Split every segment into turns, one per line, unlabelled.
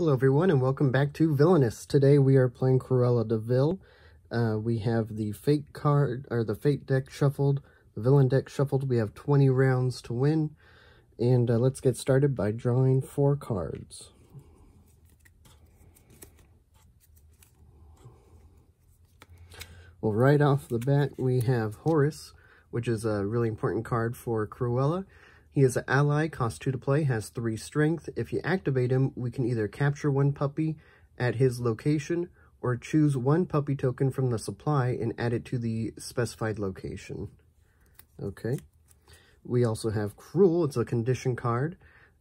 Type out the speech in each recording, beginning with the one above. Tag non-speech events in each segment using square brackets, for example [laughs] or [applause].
Hello everyone and welcome back to Villainous. Today we are playing Cruella de. Uh, we have the Fate card, or the Fate deck shuffled, the Villain deck shuffled. We have 20 rounds to win. And uh, let's get started by drawing four cards. Well, right off the bat, we have Horace, which is a really important card for Cruella. He is an ally, cost 2 to play, has 3 strength. If you activate him, we can either capture one puppy at his location or choose one puppy token from the supply and add it to the specified location. Okay. We also have Cruel. It's a condition card.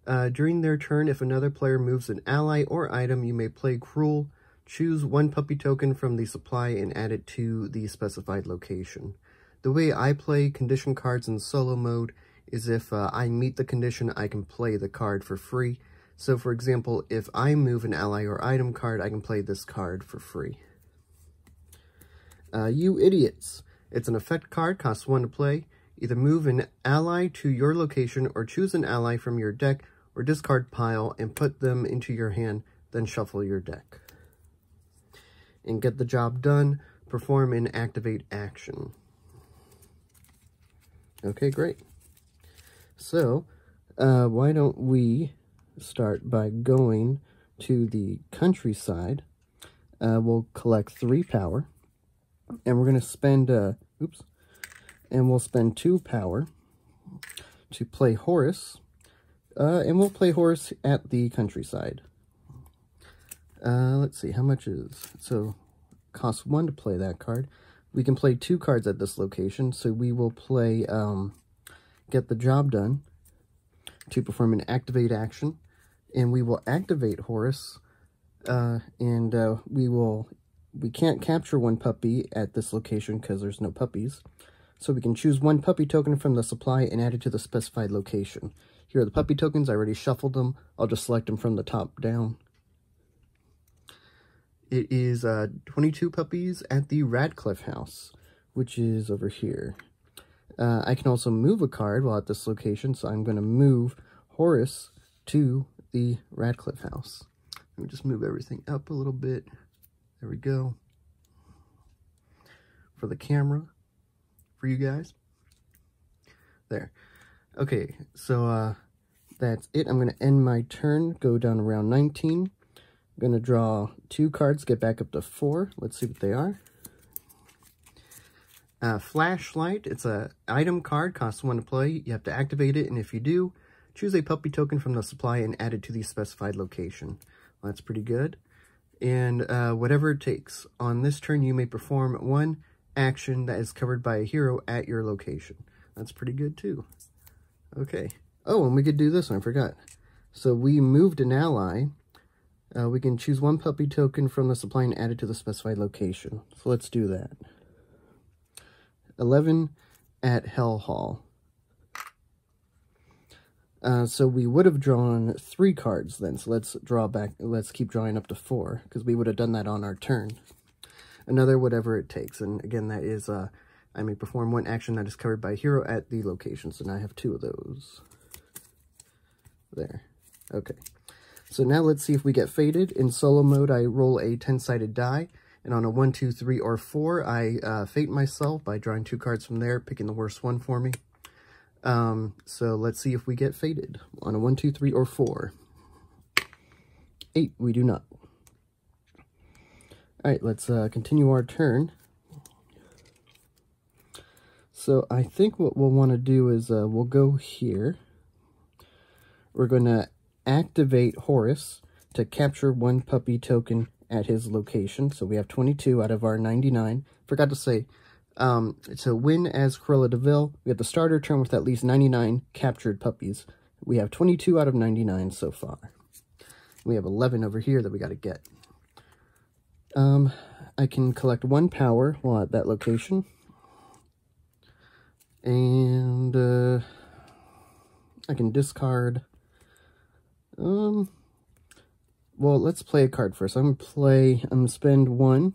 Uh, during their turn, if another player moves an ally or item, you may play Cruel. Choose one puppy token from the supply and add it to the specified location. The way I play condition cards in solo mode is if uh, I meet the condition, I can play the card for free. So for example, if I move an ally or item card, I can play this card for free. Uh, you idiots. It's an effect card, costs one to play. Either move an ally to your location or choose an ally from your deck or discard pile and put them into your hand, then shuffle your deck. And get the job done, perform and activate action. Okay, great. So, uh, why don't we start by going to the countryside. Uh, we'll collect three power, and we're going to spend, uh, oops, and we'll spend two power to play Horace, uh, and we'll play Horace at the countryside. Uh, let's see, how much is, so costs one to play that card. We can play two cards at this location, so we will play um, Get the Job Done to perform an activate action, and we will activate Horace. uh, and uh, we will, we can't capture one puppy at this location because there's no puppies, so we can choose one puppy token from the supply and add it to the specified location. Here are the puppy tokens. I already shuffled them. I'll just select them from the top down. It is uh, 22 puppies at the Radcliffe house, which is over here. Uh, I can also move a card while at this location, so I'm going to move Horace to the Radcliffe house. Let me just move everything up a little bit. There we go. For the camera, for you guys. There. Okay, so uh, that's it. I'm going to end my turn, go down around 19. I'm going to draw two cards, get back up to four. Let's see what they are. Uh, flashlight, it's a item card, costs one to play. You have to activate it, and if you do, choose a puppy token from the supply and add it to the specified location. Well, that's pretty good. And uh, whatever it takes. On this turn, you may perform one action that is covered by a hero at your location. That's pretty good, too. Okay. Oh, and we could do this one, I forgot. So we moved an ally uh, we can choose one puppy token from the supply and add it to the specified location. So let's do that. 11 at Hell Hall. Uh, so we would have drawn three cards then. So let's draw back. Let's keep drawing up to four because we would have done that on our turn. Another whatever it takes. And again, that is, uh, I may perform one action that is covered by a hero at the location. So now I have two of those. There. Okay. So now let's see if we get fated. In solo mode, I roll a 10-sided die. And on a 1, 2, 3, or 4, I uh, fate myself by drawing two cards from there, picking the worst one for me. Um, so let's see if we get fated. On a 1, 2, 3, or 4. 8, we do not. Alright, let's uh, continue our turn. So I think what we'll want to do is uh, we'll go here. We're going to activate Horace to capture one puppy token at his location. So we have 22 out of our 99. Forgot to say, um, a win as Cruella de Vil. We have the starter turn with at least 99 captured puppies. We have 22 out of 99 so far. We have 11 over here that we got to get. Um, I can collect one power while at that location. And uh, I can discard um, well, let's play a card first. I'm gonna play, I'm gonna spend one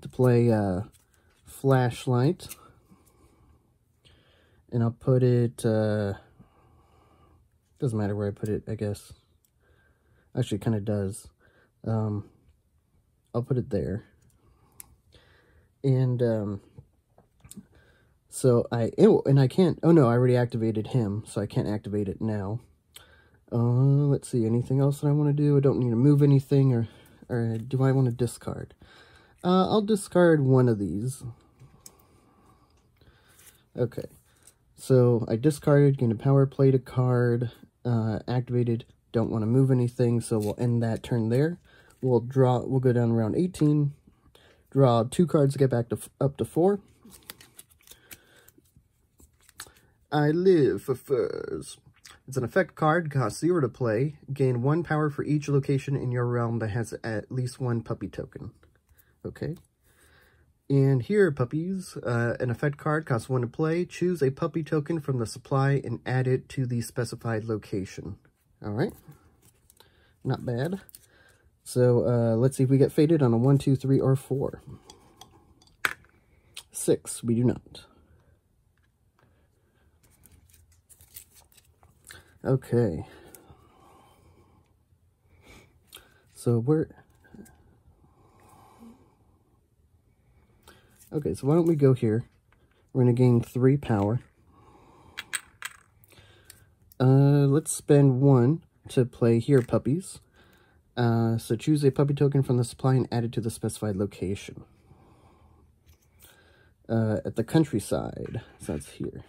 to play uh, Flashlight. And I'll put it, uh, doesn't matter where I put it, I guess. Actually, kind of does. Um, I'll put it there. And, um, so I, oh, and I can't, oh no, I already activated him, so I can't activate it now. Uh, let's see, anything else that I want to do? I don't need to move anything, or, or do I want to discard? Uh, I'll discard one of these. Okay, so I discarded, gained a power, played a card, uh, activated, don't want to move anything, so we'll end that turn there. We'll draw, we'll go down around 18, draw two cards to get back to up to four. I live for furs. It's an effect card, costs zero to play. Gain one power for each location in your realm that has at least one puppy token. Okay. And here, puppies, uh, an effect card costs one to play. Choose a puppy token from the supply and add it to the specified location. All right. Not bad. So uh, let's see if we get fated on a one, two, three, or 4. 6, we do not. Okay. So we're... Okay, so why don't we go here. We're going to gain 3 power. Uh, let's spend 1 to play here, puppies. Uh, so choose a puppy token from the supply and add it to the specified location. Uh, at the countryside, so that's here.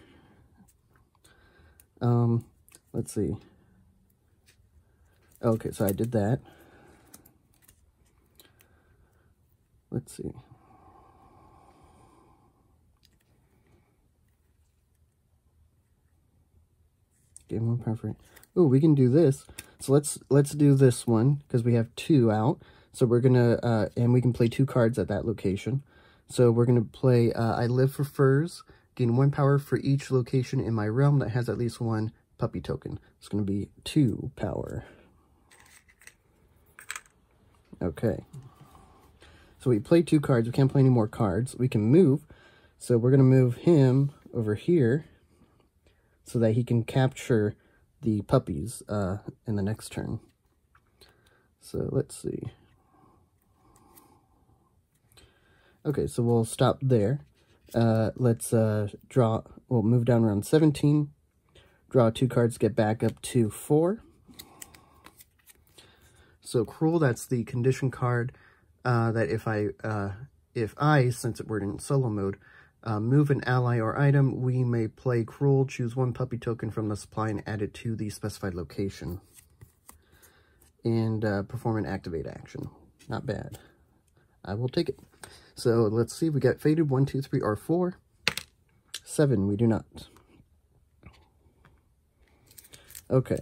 Um, let's see. Okay, so I did that. Let's see. Game one preference. Oh, we can do this. So let's let's do this one because we have two out. So we're gonna uh, and we can play two cards at that location. So we're gonna play uh, I live for furs. Gain one power for each location in my realm that has at least one puppy token. It's gonna be two power. Okay. So we play two cards. We can't play any more cards. We can move. So we're gonna move him over here so that he can capture the puppies uh, in the next turn. So let's see. Okay, so we'll stop there. Uh, let's uh, draw, we'll move down around 17. Draw two cards, get back up to four. So Cruel, that's the condition card uh, that if I, uh, if I, since we're in solo mode, uh, move an ally or item, we may play Cruel, choose one puppy token from the supply and add it to the specified location. And uh, perform an activate action. Not bad. I will take it. So let's see, we got fated, one, two, three, or four. Seven, we do not. Okay.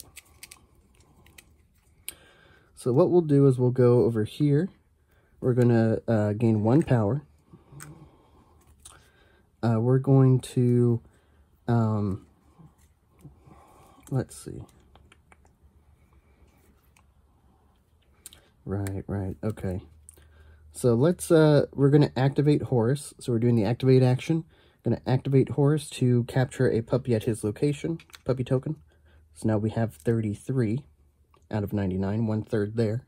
So what we'll do is we'll go over here. We're going to uh, gain one power uh, we're going to, um, let's see. Right, right, okay. So let's, uh, we're going to activate Horace. So we're doing the activate action. Going to activate Horace to capture a puppy at his location, puppy token. So now we have 33 out of 99, one third there.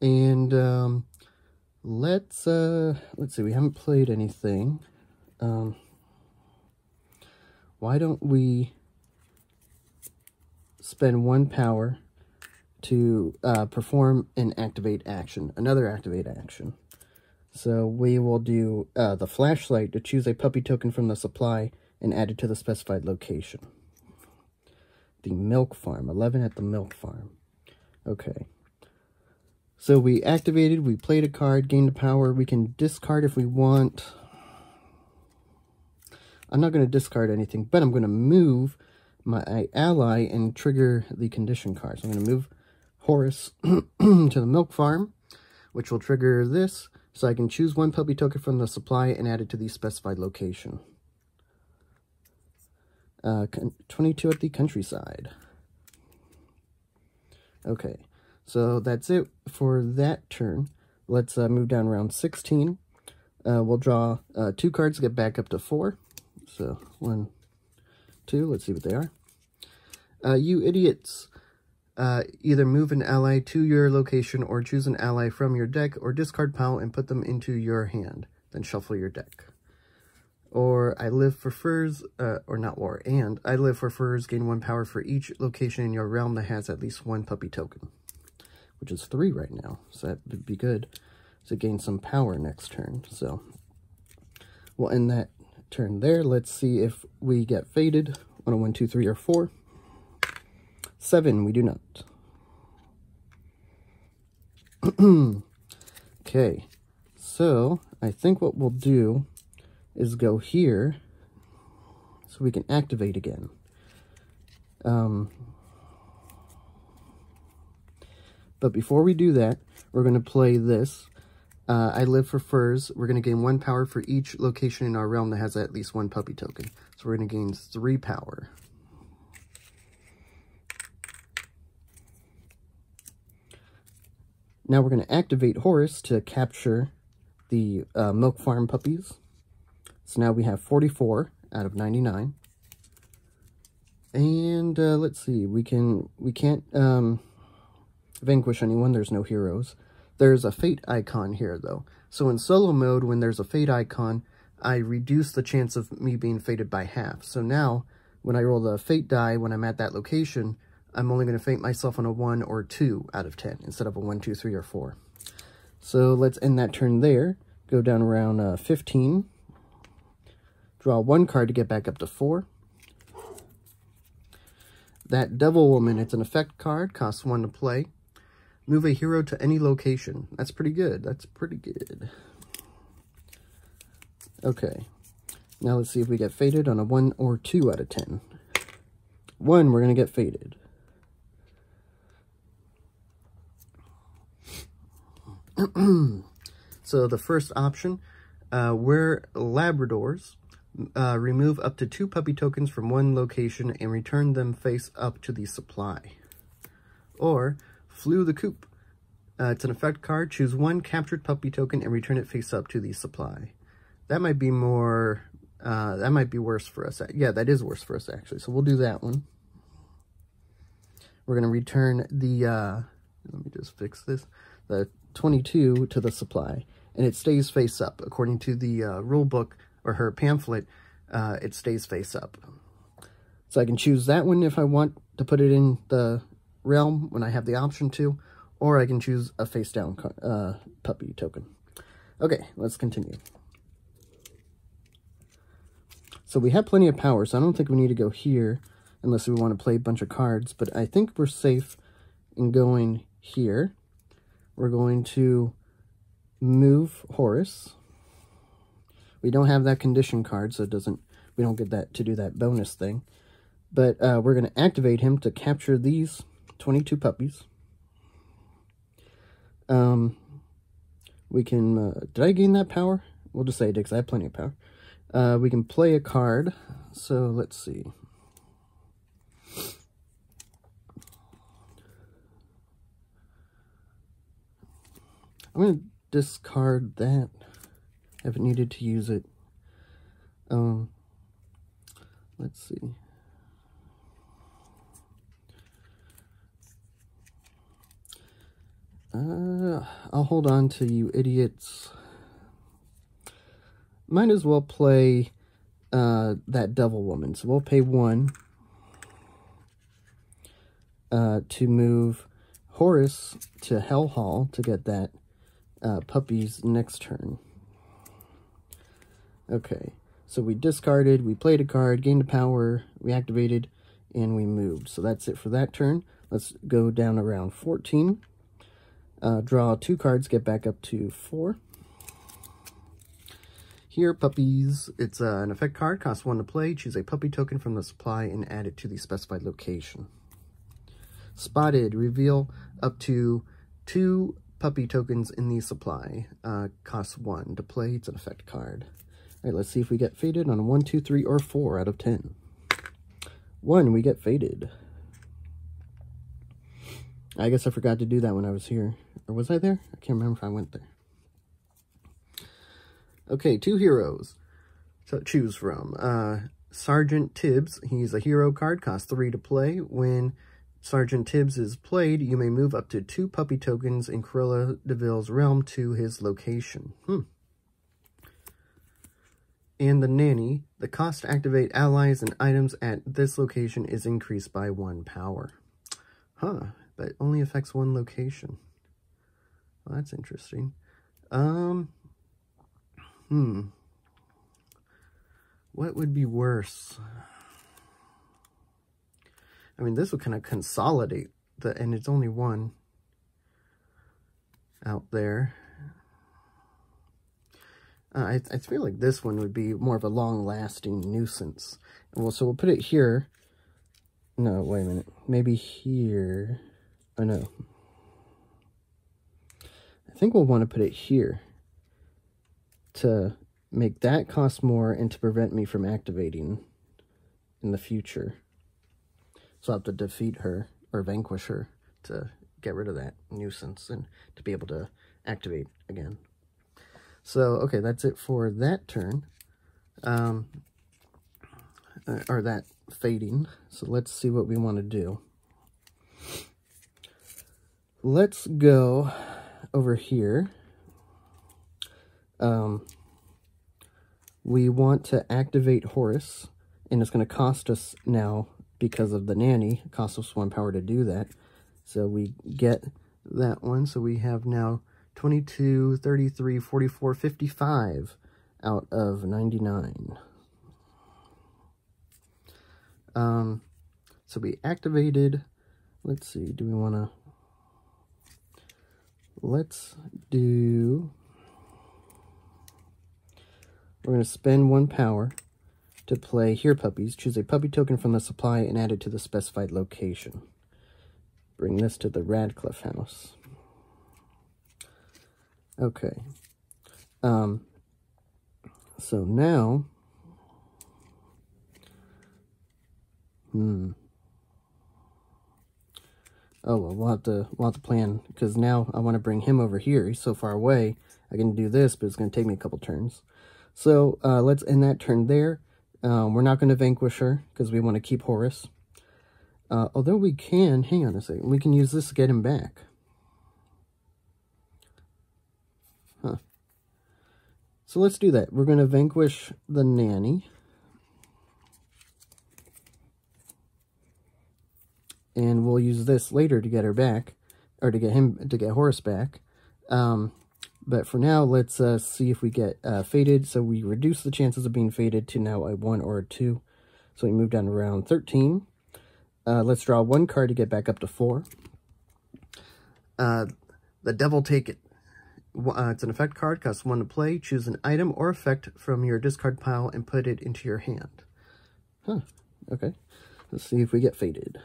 And, um, let's, uh, let's see, we haven't played anything um, why don't we spend one power to uh, perform an activate action, another activate action. So we will do uh, the flashlight to choose a puppy token from the supply and add it to the specified location. The milk farm, 11 at the milk farm. Okay. So we activated, we played a card, gained a power. We can discard if we want. I'm not going to discard anything, but I'm going to move my ally and trigger the condition card. So I'm going to move Horace [clears throat] to the milk farm, which will trigger this, so I can choose one puppy token from the supply and add it to the specified location. Uh, 22 at the countryside. Okay, so that's it for that turn. Let's uh, move down around 16. Uh, we'll draw uh, two cards, get back up to four. So one, two, let's see what they are. Uh, you idiots. uh, either move an ally to your location or choose an ally from your deck or discard pile and put them into your hand. Then shuffle your deck. Or I live for furs, uh, or not war, and I live for furs, gain one power for each location in your realm that has at least one puppy token. Which is three right now, so that would be good to gain some power next turn. So we'll end that turn there. Let's see if we get fated on a one, two, three, or four. Seven, we do not. [clears throat] okay, so I think what we'll do is go here so we can activate again. Um, but before we do that, we're going to play this. Uh, I live for furs. We're going to gain one power for each location in our realm that has at least one puppy token. So we're going to gain three power. Now we're going to activate Horace to capture the uh, Milk Farm puppies. So now we have 44 out of 99. And uh, let's see, we can we can't um, vanquish anyone. There's no heroes. There's a fate icon here though. So in solo mode, when there's a fate icon, I reduce the chance of me being fated by half. So now, when I roll the fate die when I'm at that location, I'm only going to fate myself on a 1 or 2 out of 10 instead of a 1, 2, 3, or 4. So let's end that turn there. Go down around uh, 15. Draw one card to get back up to 4. That Devil Woman, it's an effect card, costs 1 to play. Move a hero to any location. That's pretty good. That's pretty good. Okay. Now let's see if we get fated on a 1 or 2 out of 10. 1, we're going to get fated. [clears throat] so the first option, uh, where Labradors, uh, remove up to two puppy tokens from one location and return them face up to the supply. Or Flew the Coop. Uh, it's an effect card. Choose one captured puppy token and return it face up to the supply. That might be more, uh, that might be worse for us. Yeah, that is worse for us actually. So we'll do that one. We're going to return the, uh, let me just fix this, the 22 to the supply, and it stays face up. According to the uh, rule book or her pamphlet, uh, it stays face up. So I can choose that one if I want to put it in the realm when I have the option to, or I can choose a face down uh, puppy token. Okay, let's continue. So we have plenty of power, so I don't think we need to go here unless we want to play a bunch of cards, but I think we're safe in going here we're going to move Horace. We don't have that condition card, so it doesn't, we don't get that to do that bonus thing. But uh, we're going to activate him to capture these 22 puppies. Um, we can, uh, did I gain that power? We'll just say it because I have plenty of power. Uh, we can play a card. So let's see. I'm going to discard that. I haven't needed to use it. Um, let's see. Uh, I'll hold on to you idiots. Might as well play uh, that Devil Woman. So we'll pay one uh, to move Horace to Hell Hall to get that uh, Puppy's next turn. Okay, so we discarded, we played a card, gained a power, we activated, and we moved. So that's it for that turn. Let's go down around 14. Uh, draw two cards, get back up to four. Here, puppies. It's uh, an effect card, costs one to play. Choose a puppy token from the supply and add it to the specified location. Spotted, reveal up to two puppy tokens in the supply. Uh, costs one to play. It's an effect card. All right, let's see if we get fated on a 1, 2, 3, or 4 out of 10. 1, we get fated. I guess I forgot to do that when I was here. Or was I there? I can't remember if I went there. Okay, two heroes to choose from. Uh, Sergeant Tibbs, he's a hero card, costs 3 to play. When Sergeant Tibbs is played, you may move up to two puppy tokens in Cruella de Vil's realm to his location. Hmm. And the nanny, the cost to activate allies and items at this location is increased by one power. Huh, but only affects one location. Well, that's interesting. Um, hmm. What would be worse? I mean, this would kind of consolidate the, and it's only one out there. Uh, I, I feel like this one would be more of a long-lasting nuisance. Well, so we'll put it here. No, wait a minute. Maybe here. Oh, no. I think we'll want to put it here to make that cost more and to prevent me from activating in the future. So I'll have to defeat her or vanquish her to get rid of that nuisance and to be able to activate again. So, okay, that's it for that turn. Um, uh, or that fading. So let's see what we want to do. Let's go over here. Um, we want to activate Horace, and it's going to cost us now because of the nanny. It costs us one power to do that. So we get that one. So we have now 22, 33, 44, 55 out of 99. Um, so we activated, let's see, do we want to, let's do, we're going to spend one power to play Here Puppies, choose a puppy token from the supply and add it to the specified location. Bring this to the Radcliffe house. Okay. Um, so now, hmm. Oh, well, we'll have to, we'll have to plan, because now I want to bring him over here. He's so far away. I can do this, but it's going to take me a couple turns. So, uh, let's end that turn there. Um, we're not going to vanquish her because we want to keep Horace. Uh, although we can, hang on a second, we can use this to get him back. Huh. So let's do that. We're going to vanquish the nanny. And we'll use this later to get her back, or to get him, to get Horace back. Um, but for now, let's uh, see if we get uh, fated. So we reduce the chances of being fated to now a 1 or a 2. So we move down to round 13. Uh, let's draw one card to get back up to 4. Uh, the Devil Take It. Uh, it's an effect card, costs 1 to play. Choose an item or effect from your discard pile and put it into your hand. Huh, okay. Let's see if we get fated.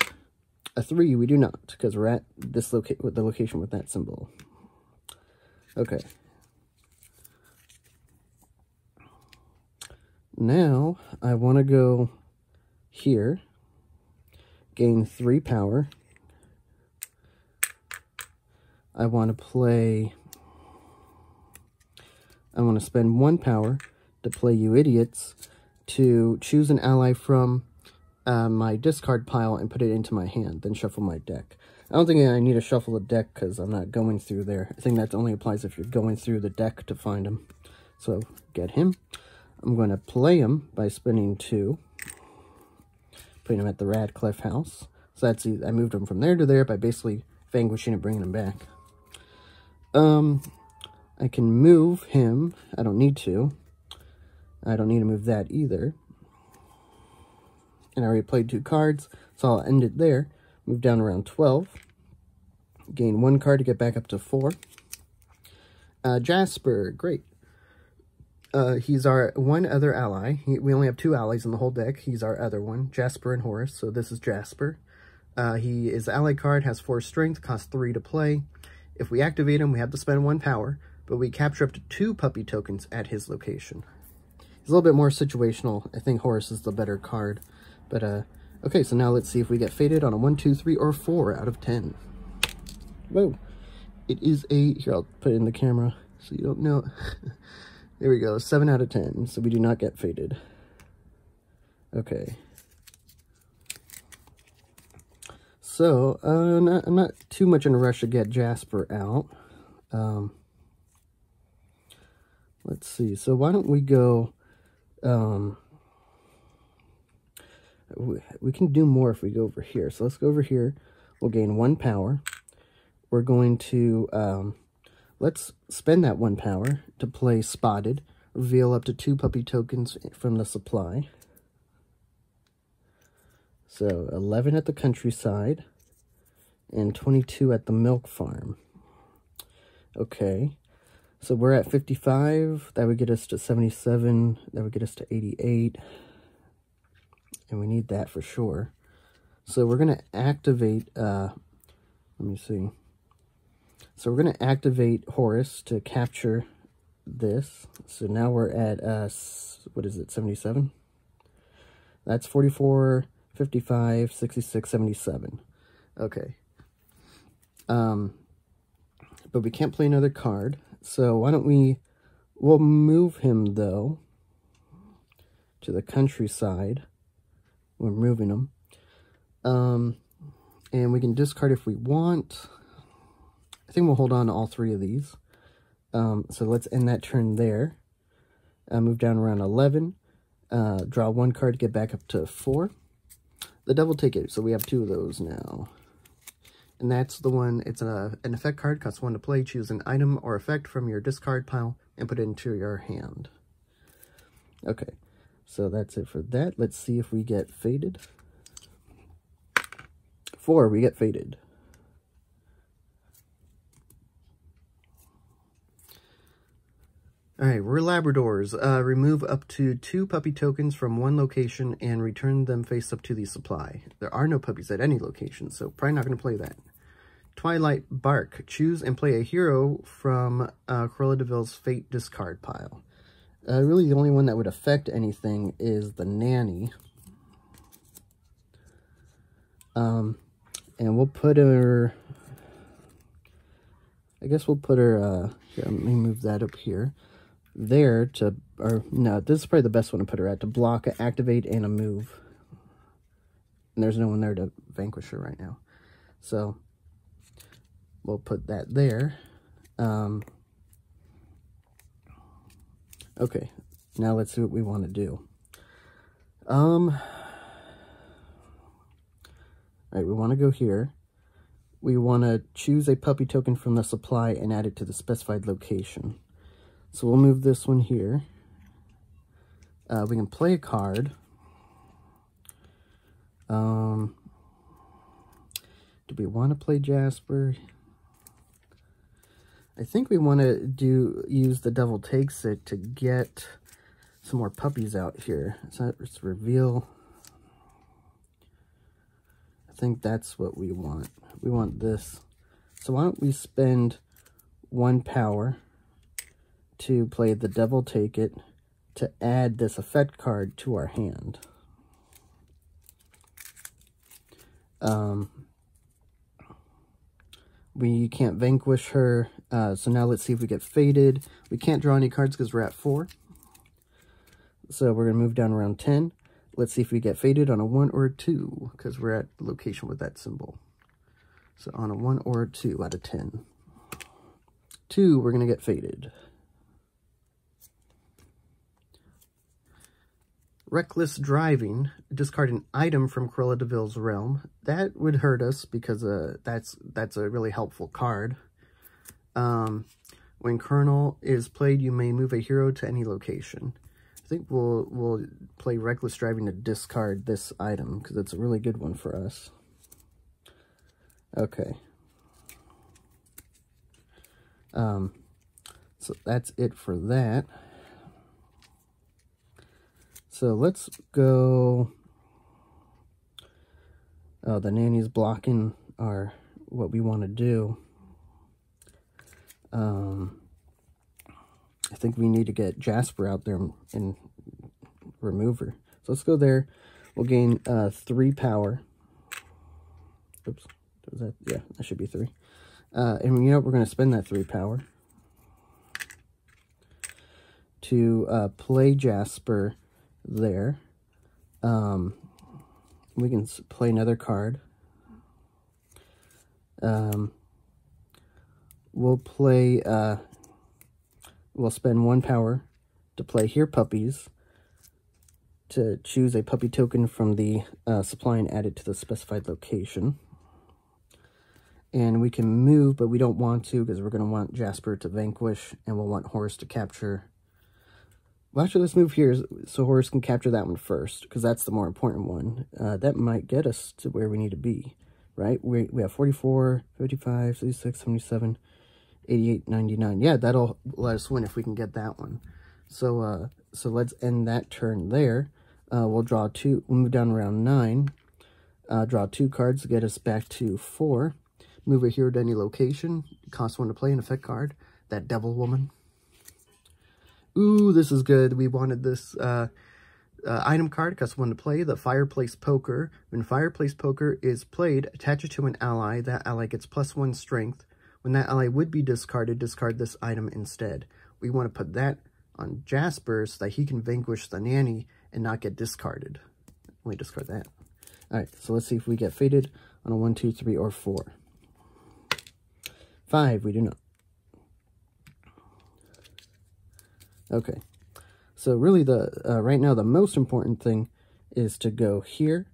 A 3 we do not, because we're at this loca the location with that symbol. Okay. Now, I want to go here, gain three power. I want to play, I want to spend one power to play You Idiots to choose an ally from uh, my discard pile and put it into my hand, then shuffle my deck. I don't think I need to shuffle the deck because I'm not going through there. I think that only applies if you're going through the deck to find him. So, get him. I'm going to play him by spinning two. Putting him at the Radcliffe house. So that's, I moved him from there to there by basically vanquishing and bringing him back. Um, I can move him. I don't need to. I don't need to move that either. And I already played two cards, so I'll end it there. Move down around 12. Gain one card to get back up to four. Uh, Jasper, great. Uh, he's our one other ally. He, we only have two allies in the whole deck. He's our other one, Jasper and Horace. So this is Jasper. Uh, he is ally card, has four strength, costs three to play. If we activate him, we have to spend one power, but we capture up to two puppy tokens at his location. He's a little bit more situational. I think Horace is the better card. But uh, Okay, so now let's see if we get fated on a 1, 2, 3, or 4 out of 10. Whoa. It is a... Here, I'll put it in the camera so you don't know. [laughs] there we go. 7 out of 10. So we do not get fated. Okay. So, uh, not, I'm not too much in a rush to get Jasper out. Um, let's see. So why don't we go... Um, we, we can do more if we go over here. So let's go over here. We'll gain one power. We're going to... Um, let's spend that one power to play Spotted. Reveal up to two puppy tokens from the supply. So 11 at the countryside and 22 at the milk farm. Okay, so we're at 55. That would get us to 77. That would get us to 88. And we need that for sure. So we're going to activate, uh, let me see. So we're going to activate Horace to capture this. So now we're at, uh, what is it, 77? That's 44 55, 66, 77. Okay. Um, but we can't play another card. So why don't we, we'll move him though to the countryside. We're moving him. Um, and we can discard if we want. I think we'll hold on to all three of these. Um, so let's end that turn there. Uh, move down around 11. Uh, draw one card to get back up to 4 the Devil Take It. So we have two of those now. And that's the one, it's a, an effect card, costs one to play. Choose an item or effect from your discard pile and put it into your hand. Okay, so that's it for that. Let's see if we get fated. Four, we get fated. All right, we're Labradors. Uh, remove up to two puppy tokens from one location and return them face up to the supply. There are no puppies at any location, so probably not going to play that. Twilight Bark. Choose and play a hero from uh, Cruella de Vil's Fate discard pile. Uh, really, the only one that would affect anything is the Nanny. Um, and we'll put her... I guess we'll put her... Uh, here, let me move that up here there to, or no, this is probably the best one to put her at, to block, activate, and a move. And there's no one there to vanquish her right now. So, we'll put that there. Um, okay, now let's see what we want to do. Um, all right, we want to go here. We want to choose a puppy token from the supply and add it to the specified location. So we'll move this one here. Uh, we can play a card. Um, do we want to play Jasper? I think we want to do use the Devil Takes It to get some more puppies out here. So let's reveal. I think that's what we want. We want this. So why don't we spend one power to play the Devil Take It to add this effect card to our hand. Um, we can't vanquish her, uh, so now let's see if we get fated. We can't draw any cards because we're at 4. So we're going to move down around 10. Let's see if we get fated on a 1 or a 2, because we're at location with that symbol. So on a 1 or a 2 out of 10. 2, we're going to get fated. Reckless driving, discard an item from Cruella de Vil's realm. That would hurt us because uh, that's that's a really helpful card. Um, when Colonel is played, you may move a hero to any location. I think we'll we'll play Reckless Driving to discard this item because it's a really good one for us. Okay. Um, so that's it for that. So let's go. Oh, the nanny's blocking our what we want to do. Um, I think we need to get Jasper out there and remove her. So let's go there. We'll gain uh, three power. Oops. Was that? Yeah, that should be three. Uh, and you know we're going to spend that three power to uh, play Jasper there. Um, we can play another card. Um, we'll play, uh, we'll spend one power to play Here Puppies to choose a puppy token from the uh, supply and add it to the specified location. And we can move, but we don't want to because we're going to want Jasper to vanquish and we'll want Horace to capture. Well, actually, let's move here so Horace can capture that one first because that's the more important one. Uh, that might get us to where we need to be, right? We, we have 44, 55, 66, 77, 88, 99. Yeah, that'll let us win if we can get that one. So, uh, so let's end that turn there. Uh, we'll draw two, we'll move down around nine. Uh, draw two cards to get us back to four. Move a hero to any location. Cost one to play an effect card. That Devil Woman. Ooh, this is good. We wanted this uh, uh, item card. Cost one to play. The Fireplace Poker. When Fireplace Poker is played, attach it to an ally. That ally gets plus one strength. When that ally would be discarded, discard this item instead. We want to put that on Jasper so that he can vanquish the nanny and not get discarded. Let me discard that. All right, so let's see if we get fated on a one, two, three, or 4. 5, we do not. Okay, so really the uh, right now the most important thing is to go here,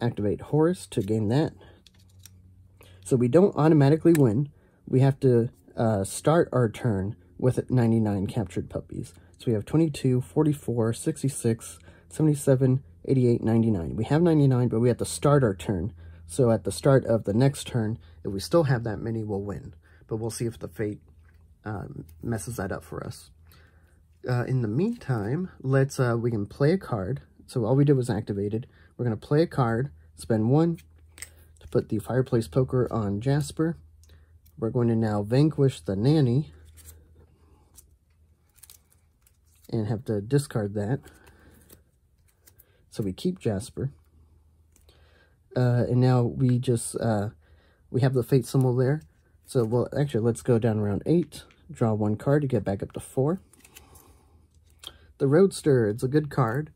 activate Horace to gain that. So we don't automatically win. We have to uh, start our turn with 99 captured puppies. So we have 22, 44, 66, 77, 88, 99. We have 99, but we have to start our turn. So at the start of the next turn, if we still have that many, we'll win. But we'll see if the fate um, messes that up for us. Uh, in the meantime, let's uh, we can play a card. So all we did was activated. We're going to play a card, spend one to put the Fireplace Poker on Jasper. We're going to now vanquish the Nanny and have to discard that. So we keep Jasper. Uh, and now we just, uh, we have the fate symbol there. So, well, actually, let's go down around 8. Draw one card to get back up to 4. The Roadster, it's a good card.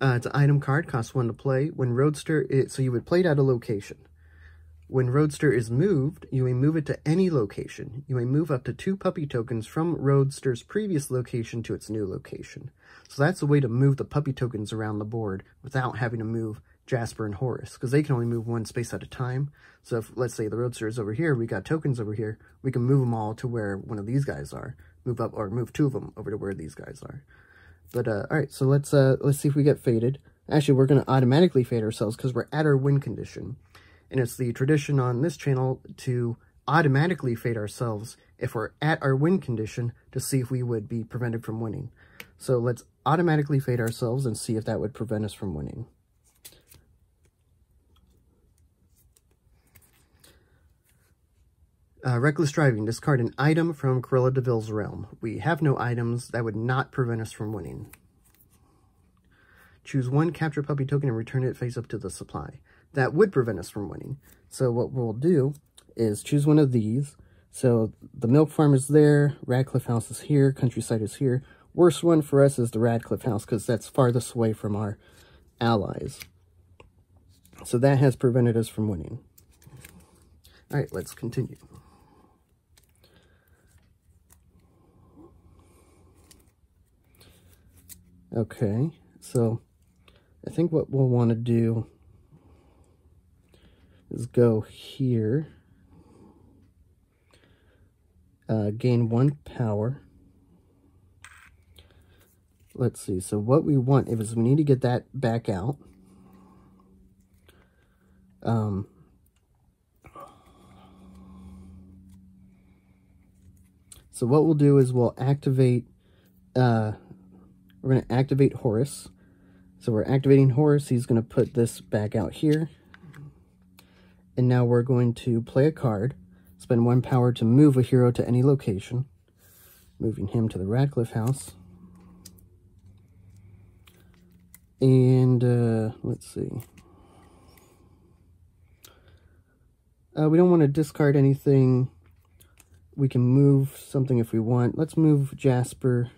Uh, it's an item card, costs 1 to play. When Roadster, is, so you would play it at a location. When Roadster is moved, you may move it to any location. You may move up to two puppy tokens from Roadster's previous location to its new location. So that's a way to move the puppy tokens around the board without having to move Jasper and Horace, because they can only move one space at a time. So if, let's say the Roadster is over here, we got tokens over here, we can move them all to where one of these guys are. Move up, or move two of them over to where these guys are. But, uh, alright, so let's, uh, let's see if we get fated. Actually, we're going to automatically fade ourselves because we're at our win condition. And it's the tradition on this channel to automatically fade ourselves if we're at our win condition to see if we would be prevented from winning. So let's automatically fade ourselves and see if that would prevent us from winning. Uh, reckless driving. Discard an item from Cruella de Vil's realm. We have no items that would not prevent us from winning. Choose one capture puppy token and return it face up to the supply that would prevent us from winning. So what we'll do is choose one of these. So the milk farm is there, Radcliffe House is here, Countryside is here. Worst one for us is the Radcliffe House because that's farthest away from our allies. So that has prevented us from winning. All right, let's continue. Okay, so I think what we'll want to do is go here, uh, gain one power. Let's see, so what we want is we need to get that back out. Um, so what we'll do is we'll activate, uh, we're going to activate Horace. So we're activating Horace. He's going to put this back out here. And now we're going to play a card, spend one power to move a hero to any location, moving him to the Radcliffe house. And, uh, let's see. Uh, we don't want to discard anything. We can move something if we want. Let's move Jasper.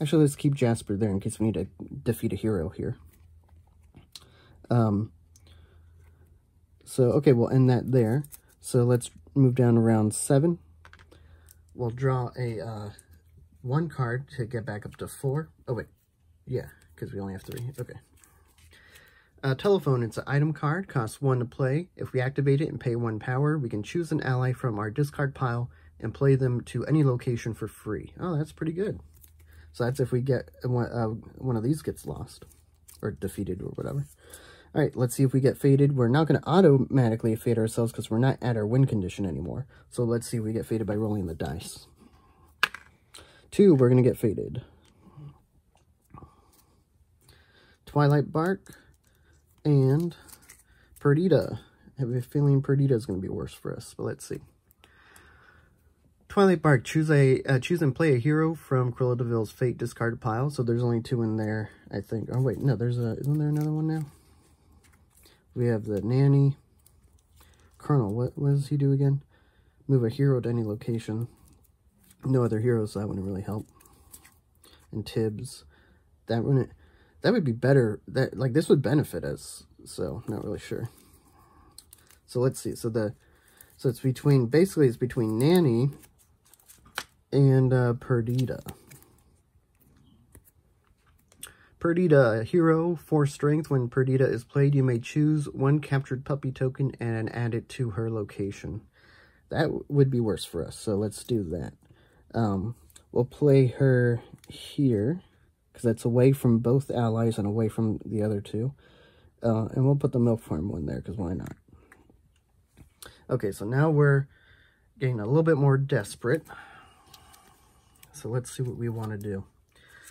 Actually, let's keep Jasper there in case we need to defeat a hero here. Um, So, okay, we'll end that there. So let's move down to round seven. We'll draw a uh, one card to get back up to four. Oh, wait. Yeah, because we only have three. Okay. Uh, telephone, it's an item card, costs one to play. If we activate it and pay one power, we can choose an ally from our discard pile and play them to any location for free. Oh, that's pretty good. So that's if we get one, uh, one of these gets lost or defeated or whatever. All right, let's see if we get fated. We're not going to automatically fate ourselves because we're not at our win condition anymore. So let's see if we get fated by rolling the dice. Two, we're going to get fated. Twilight Bark and Perdita. I have a feeling Perdita is going to be worse for us, but let's see. Twilight Bark, choose a uh, choose and play a hero from Cruella de Vil's Fate discarded pile. So there's only two in there, I think. Oh wait, no, there's a isn't there another one now? We have the nanny. Colonel, what, what does he do again? Move a hero to any location. No other heroes, so that wouldn't really help. And Tibbs. That wouldn't that would be better. That like this would benefit us. So not really sure. So let's see. So the so it's between basically it's between Nanny and uh, Perdita. Perdita, hero, for strength. When Perdita is played, you may choose one captured puppy token and add it to her location. That would be worse for us, so let's do that. Um, we'll play her here, because that's away from both allies and away from the other two. Uh, and we'll put the milk farm one there, because why not? Okay, so now we're getting a little bit more desperate. So let's see what we want to do.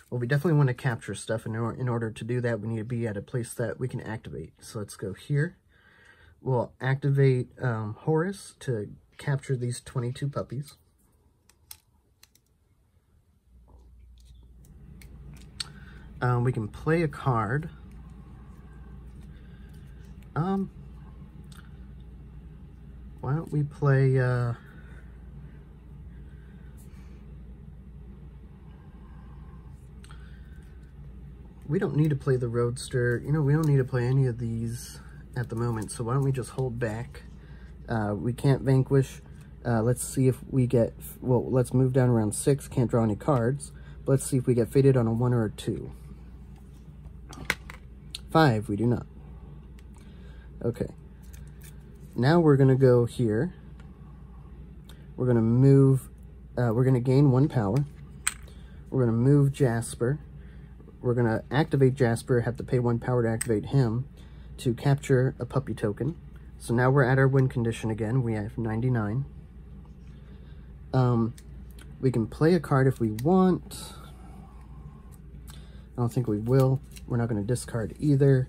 Well, we definitely want to capture stuff, and in order to do that, we need to be at a place that we can activate. So let's go here. We'll activate um, Horace to capture these 22 puppies. Um, we can play a card. Um, why don't we play, uh, we don't need to play the Roadster. You know, we don't need to play any of these at the moment, so why don't we just hold back? Uh, we can't vanquish. Uh, let's see if we get, well, let's move down around six. Can't draw any cards. Let's see if we get fated on a one or a two. Five, we do not. Okay. Now we're going to go here. We're going to move, uh, we're going to gain one power. We're going to move Jasper we're going to activate Jasper, have to pay one power to activate him to capture a puppy token. So now we're at our win condition again. We have 99. Um, we can play a card if we want. I don't think we will. We're not going to discard either.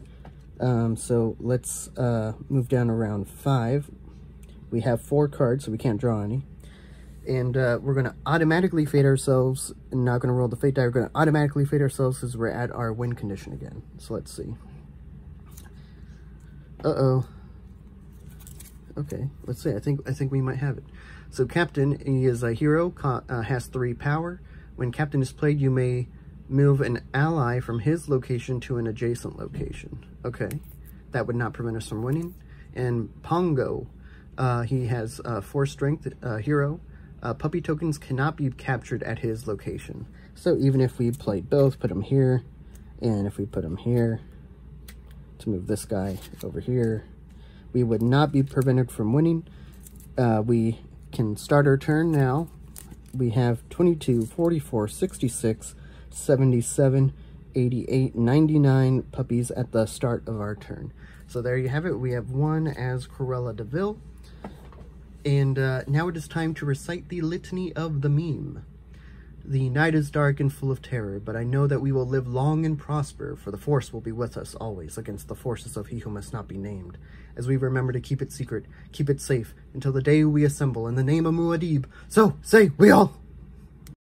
Um, so let's uh, move down around five. We have four cards, so we can't draw any and uh, we're going to automatically fate ourselves not going to roll the fate die. We're going to automatically fate ourselves because we're at our win condition again. So let's see. Uh-oh. Okay, let's see. I think I think we might have it. So Captain, he is a hero, uh, has three power. When Captain is played, you may move an ally from his location to an adjacent location. Okay, that would not prevent us from winning. And Pongo, uh, he has uh, four strength, uh, hero, uh, puppy tokens cannot be captured at his location. So even if we played both, put them here, and if we put them here, to move this guy over here, we would not be prevented from winning. Uh, we can start our turn now. We have 22, 44, 66, 77, 88, 99 puppies at the start of our turn. So there you have it. We have one as Cruella de Vil. And uh, now it is time to recite the litany of the meme. The night is dark and full of terror, but I know that we will live long and prosper, for the Force will be with us always against the forces of he who must not be named, as we remember to keep it secret, keep it safe, until the day we assemble in the name of Muad'Dib. So, say we all!